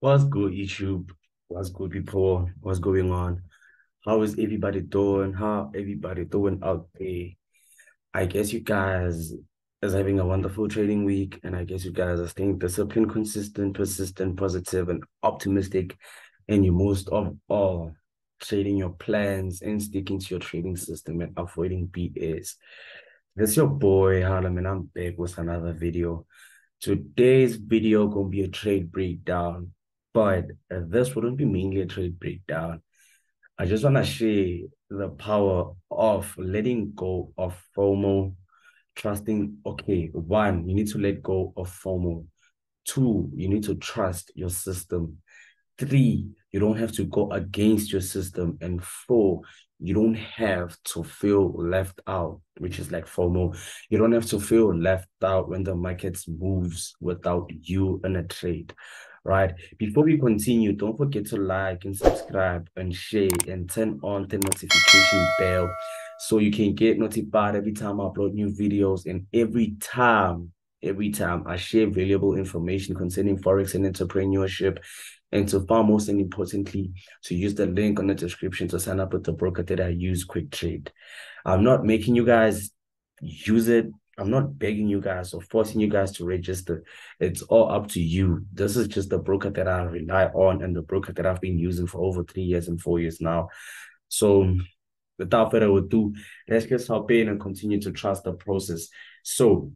What's good, YouTube? What's good, people? What's going on? How is everybody doing? How everybody doing out there? I guess you guys is having a wonderful trading week, and I guess you guys are staying disciplined, consistent, persistent, positive, and optimistic, and you most of all trading your plans and sticking to your trading system and avoiding BS. This is your boy Harlem, and I'm back with another video. Today's video gonna be a trade breakdown but this wouldn't be mainly a trade breakdown. I just want to share the power of letting go of FOMO, trusting, okay, one, you need to let go of FOMO. Two, you need to trust your system. Three, you don't have to go against your system. And four, you don't have to feel left out, which is like FOMO. You don't have to feel left out when the market moves without you in a trade right? Before we continue, don't forget to like and subscribe and share and turn on the notification bell so you can get notified every time I upload new videos and every time, every time I share valuable information concerning Forex and entrepreneurship and so far most and importantly, to use the link on the description to sign up with the broker that I use, Quick Trade. I'm not making you guys use it I'm not begging you guys or forcing you guys to register. It's all up to you. This is just the broker that I rely on and the broker that I've been using for over three years and four years now. So without further ado, let's just hop in and continue to trust the process. So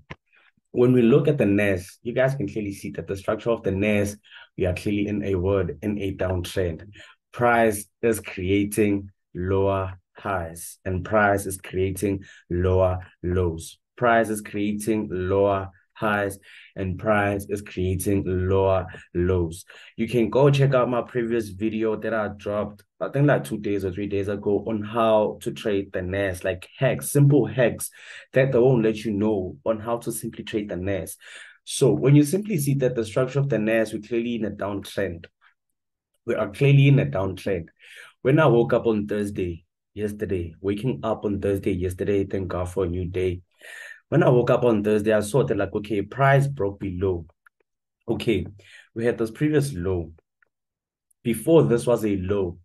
when we look at the NAS, you guys can clearly see that the structure of the NAS, we are clearly in a word in a downtrend. Price is creating lower highs and price is creating lower lows price is creating lower highs and price is creating lower lows. You can go check out my previous video that I dropped, I think like two days or three days ago on how to trade the NAS, like hacks, simple hacks that they won't let you know on how to simply trade the NAS. So when you simply see that the structure of the NAS, we're clearly in a downtrend. We are clearly in a downtrend. When I woke up on Thursday, yesterday, waking up on Thursday, yesterday, thank God for a new day when I woke up on Thursday, I saw that like, okay, price broke below. Okay, we had this previous low. Before this was a low.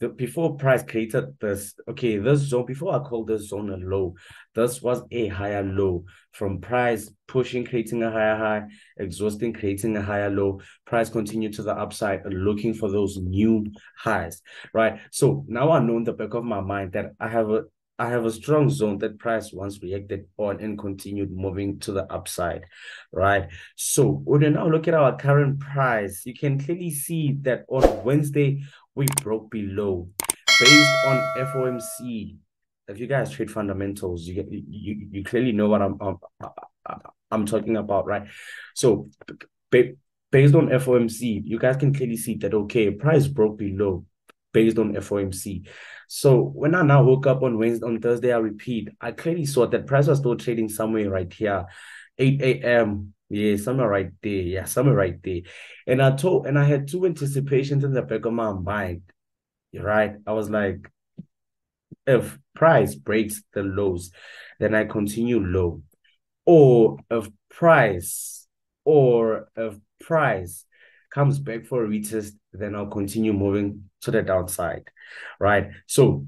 The, before price created this, okay, this zone, before I called this zone a low, this was a higher low from price pushing, creating a higher high, exhausting, creating a higher low, price continue to the upside, looking for those new highs, right? So now I know in the back of my mind that I have a I have a strong zone that price once reacted on and continued moving to the upside, right? So when you now look at our current price, you can clearly see that on Wednesday we broke below based on FOMC. If you guys trade fundamentals, you you you clearly know what I'm I'm, I'm talking about, right? So based on FOMC, you guys can clearly see that okay, price broke below based on FOMC. So when I now woke up on Wednesday, on Thursday, I repeat, I clearly saw that price was still trading somewhere right here, 8 a.m. Yeah, somewhere right there. Yeah, somewhere right there. And I told, and I had two anticipations in the back of my mind. Right. I was like, if price breaks the lows, then I continue low. Or if price, or if price comes back for a retest, then I'll continue moving to the downside, right? So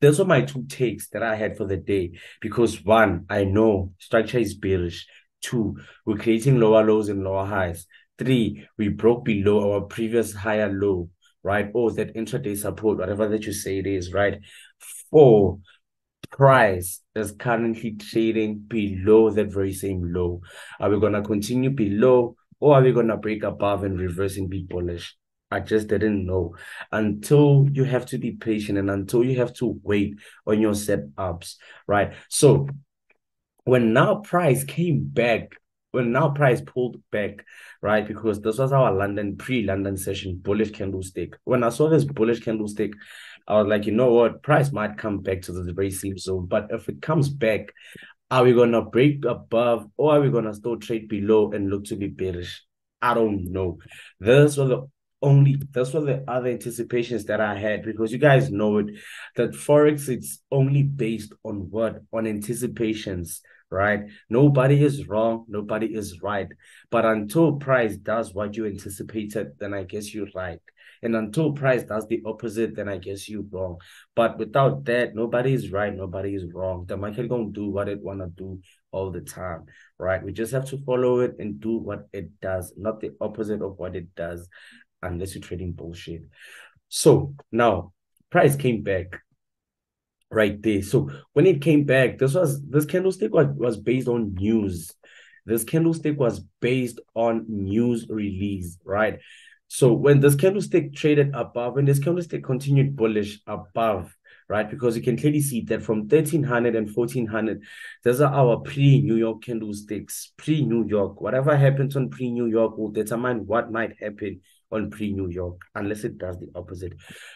those are my two takes that I had for the day because one, I know structure is bearish. Two, we're creating lower lows and lower highs. Three, we broke below our previous higher low, right? Or that intraday support, whatever that you say it is, right? Four, price is currently trading below that very same low. Are we gonna continue below or are we going to break above and reverse and be bullish? I just didn't know until you have to be patient and until you have to wait on your setups, right? So when now price came back, when now price pulled back, right? Because this was our London pre-London session bullish candlestick. When I saw this bullish candlestick, I was like, you know what, price might come back to the very same zone, but if it comes back, are we gonna break above or are we gonna still trade below and look to be bearish? I don't know. Those were the only those were the other anticipations that I had because you guys know it that forex it's only based on what on anticipations right? Nobody is wrong, nobody is right. But until price does what you anticipated, then I guess you're right. And until price does the opposite, then I guess you're wrong. But without that, nobody is right, nobody is wrong. The market gonna do what it wanna do all the time, right? We just have to follow it and do what it does, not the opposite of what it does, unless you're trading bullshit. So now price came back right there. So when it came back, this was this candlestick was, was based on news. This candlestick was based on news release, right? So when this candlestick traded above, when this candlestick continued bullish above, right? Because you can clearly see that from 1300 and 1400, those are our pre-New York candlesticks, pre-New York. Whatever happens on pre-New York will determine what might happen on pre-New York, unless it does the opposite.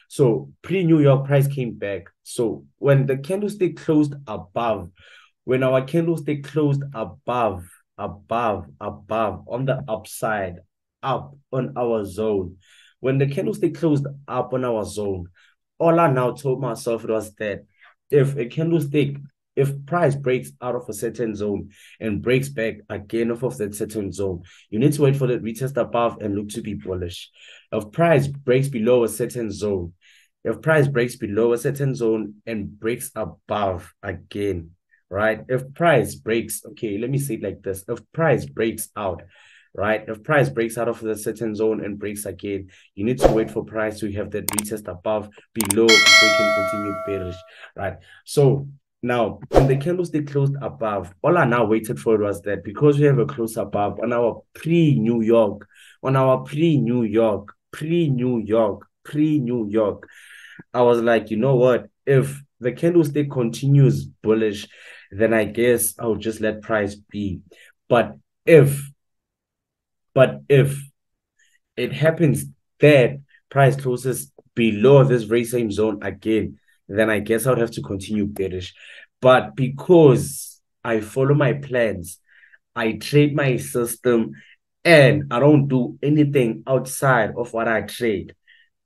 So pre-New York price came back. So when the candlestick closed above, when our candlestick closed above, above, above on the upside, up on our zone, when the candlestick closed up on our zone, all I now told myself was that if a candlestick if price breaks out of a certain zone and breaks back again off of that certain zone, you need to wait for the retest above and look to be bullish. If price breaks below a certain zone, if price breaks below a certain zone and breaks above again, right? If price breaks, okay, let me say it like this. If price breaks out, right? If price breaks out of the certain zone and breaks again, you need to wait for price to have that retest above, below, you can continue bearish, right? So now, when the candlestick closed above, all I now waited for was that because we have a close above on our pre-New York, on our pre-New York, pre-New York, pre-New York, I was like, you know what? If the candlestick continues bullish, then I guess I'll just let price be. But if, but if it happens that price closes below this very same zone again, then I guess I would have to continue bearish. But because I follow my plans, I trade my system, and I don't do anything outside of what I trade.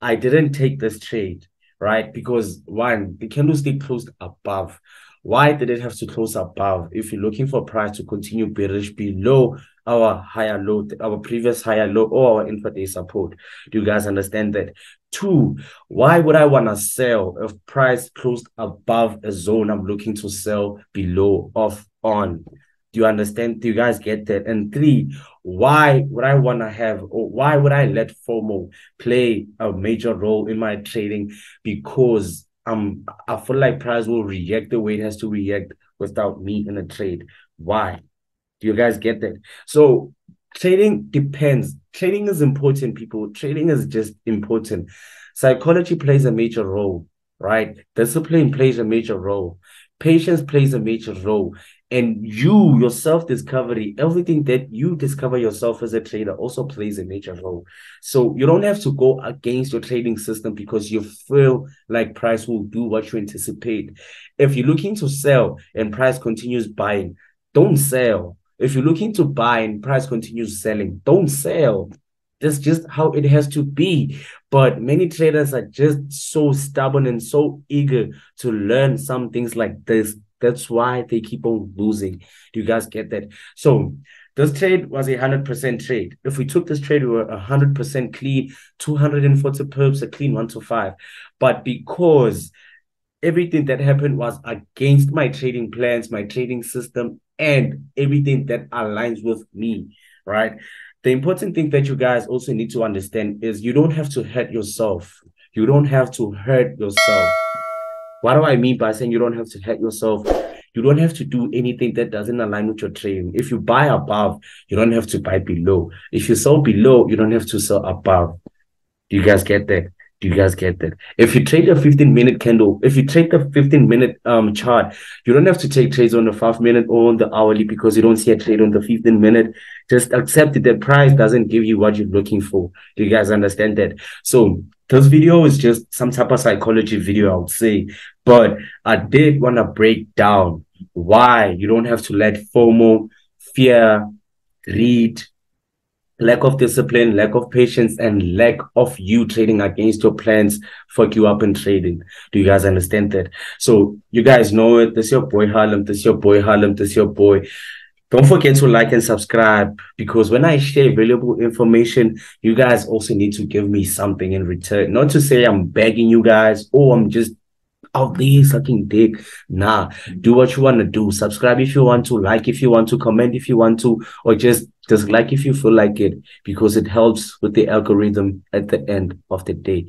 I didn't take this trade, right? Because one, the candlestick closed above. Why did it have to close above? If you're looking for price to continue bearish below our higher low, our previous higher low, or our intraday support. Do you guys understand that? Two, why would I want to sell if price closed above a zone I'm looking to sell below off on? Do you understand? Do you guys get that? And three, why would I want to have, or why would I let FOMO play a major role in my trading? Because um, I feel like price will react the way it has to react without me in a trade. Why? Do you guys get that? So trading depends. Trading is important, people. Trading is just important. Psychology plays a major role, right? Discipline plays a major role. Patience plays a major role. And you, your self discovery, everything that you discover yourself as a trader also plays a major role. So you don't have to go against your trading system because you feel like price will do what you anticipate. If you're looking to sell and price continues buying, don't sell if you're looking to buy and price continues selling, don't sell. That's just how it has to be. But many traders are just so stubborn and so eager to learn some things like this. That's why they keep on losing. Do you guys get that? So this trade was a 100% trade. If we took this trade, we were 100% clean, 240 pips, a clean 1 to 5. But because everything that happened was against my trading plans, my trading system, and everything that aligns with me, right? The important thing that you guys also need to understand is you don't have to hurt yourself. You don't have to hurt yourself. What do I mean by saying you don't have to hurt yourself? You don't have to do anything that doesn't align with your trading. If you buy above, you don't have to buy below. If you sell below, you don't have to sell above. Do you guys get that? Do you guys get that? If you trade a 15 minute candle, if you trade the 15 minute um chart, you don't have to take trades on the five minute or on the hourly because you don't see a trade on the 15 minute. Just accept that the price doesn't give you what you're looking for. Do you guys understand that? So this video is just some type of psychology video, I would say. But I did want to break down why you don't have to let FOMO, fear, greed, lack of discipline, lack of patience, and lack of you trading against your plans fuck you up in trading. Do you guys understand that? So you guys know it. This your boy Harlem. This your boy Harlem. This your boy. Don't forget to like and subscribe because when I share valuable information, you guys also need to give me something in return. Not to say I'm begging you guys or I'm just out there sucking dick. Nah, do what you want to do. Subscribe if you want to, like if you want to, comment if you want to, or just just like if you feel like it, because it helps with the algorithm at the end of the day.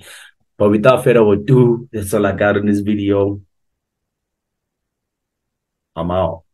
But without further ado, that's all I got in this video. I'm out.